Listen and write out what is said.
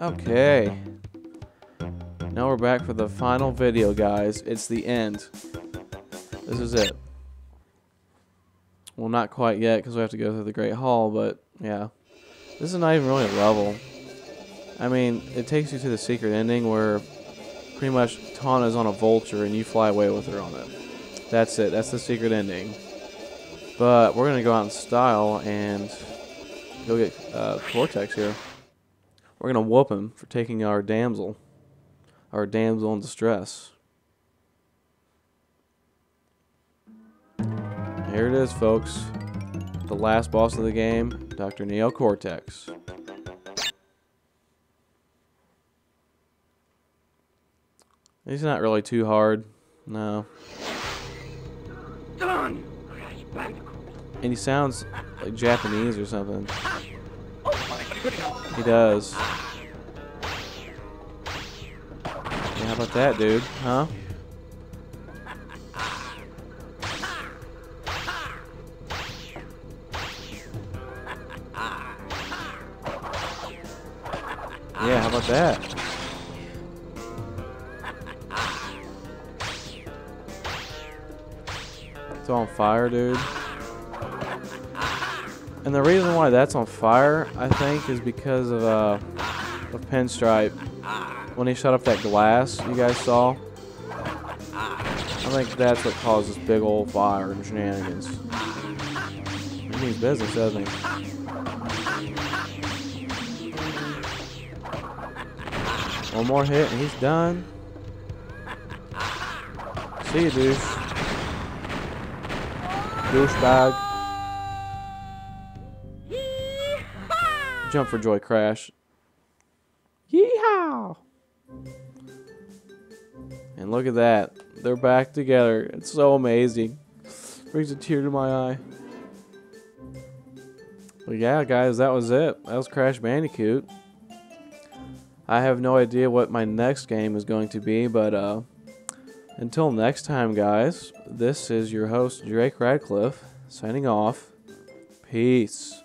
Okay. Now we're back for the final video, guys. It's the end. This is it. Well, not quite yet because we have to go through the Great Hall, but yeah. This is not even really a level. I mean, it takes you to the secret ending where pretty much Tawna's on a vulture and you fly away with her on it. That's it. That's the secret ending. But we're going to go out in style and go get uh, Cortex here. We're going to whoop him for taking our damsel. Our damsel in distress. Here it is, folks. The last boss of the game, Dr. Neo Cortex. He's not really too hard. No. And he sounds like Japanese or something. He does. Yeah, how about that, dude? Huh? Yeah, how about that? It's on fire, dude. And the reason why that's on fire, I think, is because of uh, of Pinstripe. When he shut up that glass you guys saw, I think that's what caused this big old fire and shenanigans. He means business, doesn't he? One more hit and he's done. See you, douche. Douchebag. Jump for joy, Crash. Yeehaw! And look at that. They're back together. It's so amazing. Brings a tear to my eye. But yeah, guys, that was it. That was Crash Bandicoot. I have no idea what my next game is going to be, but uh, until next time, guys, this is your host, Drake Radcliff, signing off. Peace.